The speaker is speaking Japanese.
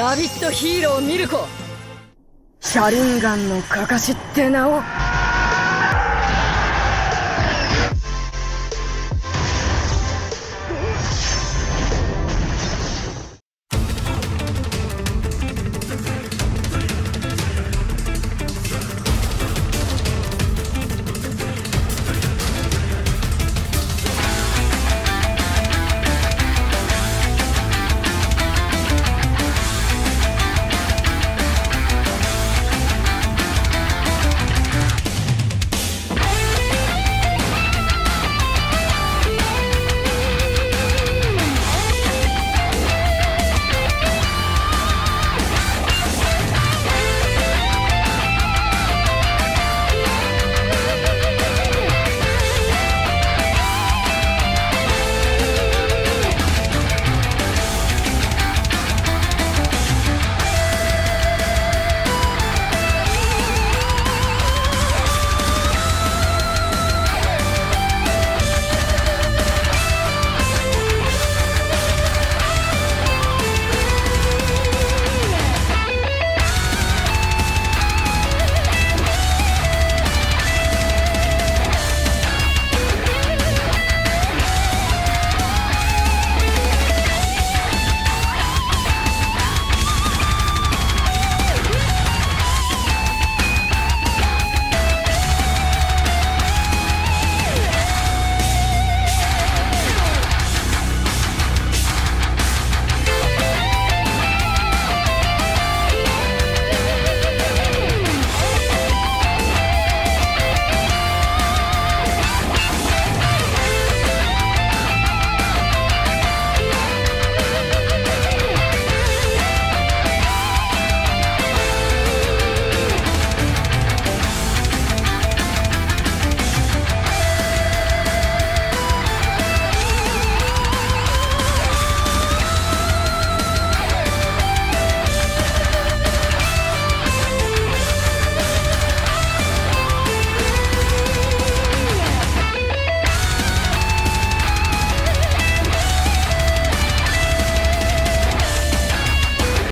ラビットヒーローミルコシャリンガンのかかしって名を。